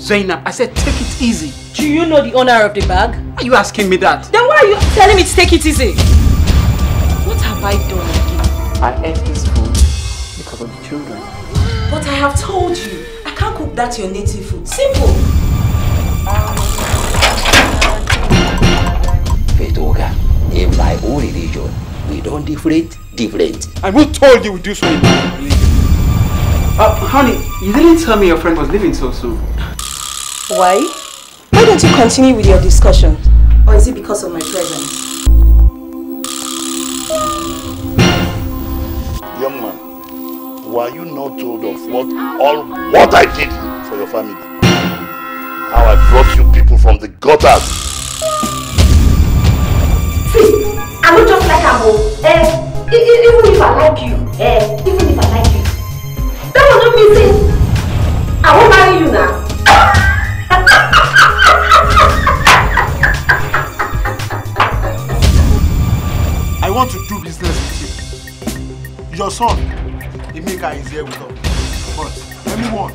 Zainab, I said take it easy. Do you know the owner of the bag? Are you asking me that? Then why are you telling me to take it easy? What have I done again? I ate this food because of the children. But I have told you, I can't cook that your native food. Simple. Fetoga, in my own religion, we don't different, different. And who told you we do so in my religion? Uh, honey, you didn't tell me your friend was leaving so soon. Why? Why don't you continue with your discussion? Or is it because of my presence? Young man, were you not told of what all what I did for your family? How I brought you people from the gutters. See, I'm not just like am o. Eh, even if I like you, eh, want to do business with you. Your son, Emeka, is here with us. But anyone,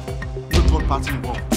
no third party involved.